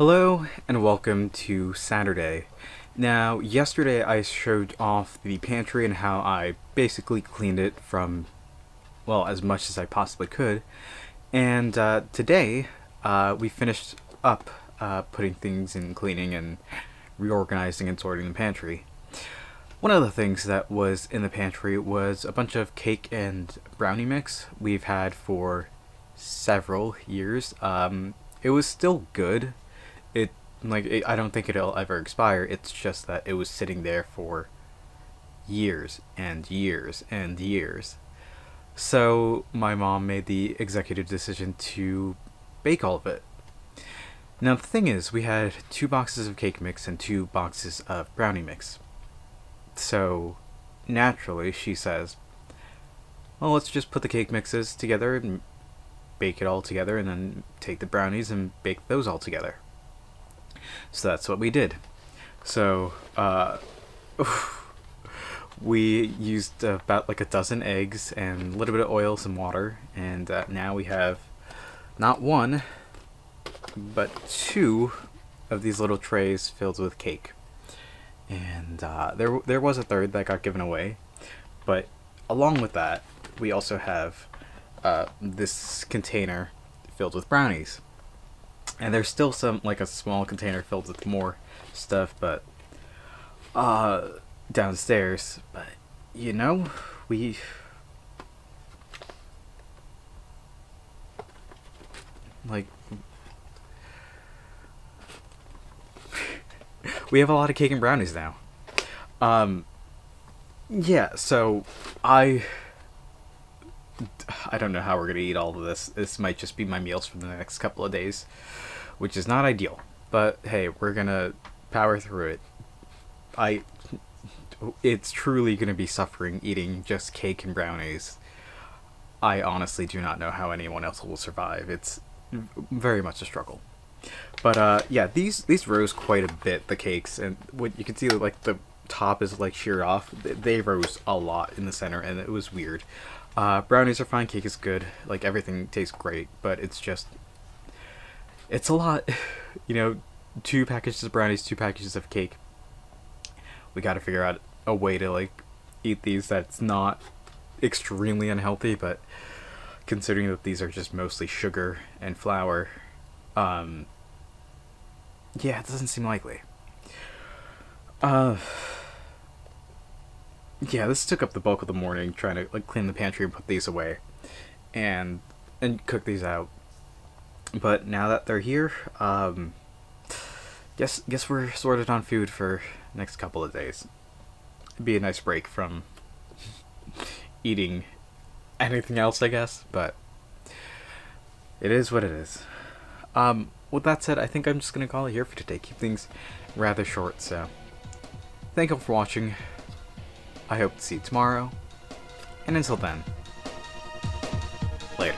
Hello and welcome to Saturday. Now, yesterday I showed off the pantry and how I basically cleaned it from, well, as much as I possibly could. And uh, today uh, we finished up uh, putting things in cleaning and reorganizing and sorting the pantry. One of the things that was in the pantry was a bunch of cake and brownie mix we've had for several years. Um, it was still good. It like it, I don't think it'll ever expire. It's just that it was sitting there for years and years and years. So my mom made the executive decision to bake all of it. Now the thing is, we had two boxes of cake mix and two boxes of brownie mix. So naturally, she says, "Well, let's just put the cake mixes together and bake it all together, and then take the brownies and bake those all together." So that's what we did. So uh, we used about like a dozen eggs and a little bit of oil, some water, and uh, now we have not one, but two of these little trays filled with cake. And uh, there, there was a third that got given away, but along with that, we also have uh, this container filled with brownies. And there's still some, like a small container filled with more stuff, but uh, downstairs. But you know, we like we have a lot of cake and brownies now. Um, yeah, so I I don't know how we're gonna eat all of this. This might just be my meals for the next couple of days, which is not ideal. But hey, we're gonna power through it. I it's truly gonna be suffering eating just cake and brownies. I honestly do not know how anyone else will survive. It's very much a struggle. But uh, yeah, these these rose quite a bit. The cakes and what you can see, like the top is like sheared off. They rose a lot in the center, and it was weird. Uh, brownies are fine. Cake is good. Like everything tastes great, but it's just it's a lot. You know, two packages of brownies, two packages of cake. We got to figure out a way to like eat these that's not extremely unhealthy, but considering that these are just mostly sugar and flour, um, yeah, it doesn't seem likely. Uh, yeah, this took up the bulk of the morning trying to like clean the pantry and put these away, and and cook these out. But now that they're here, um, guess guess we're sorted on food for next couple of days. It'd be a nice break from eating anything else, I guess. But it is what it is. Um, with that said, I think I'm just gonna call it here for today. Keep things rather short. So, thank you all for watching. I hope to see you tomorrow. And until then, later.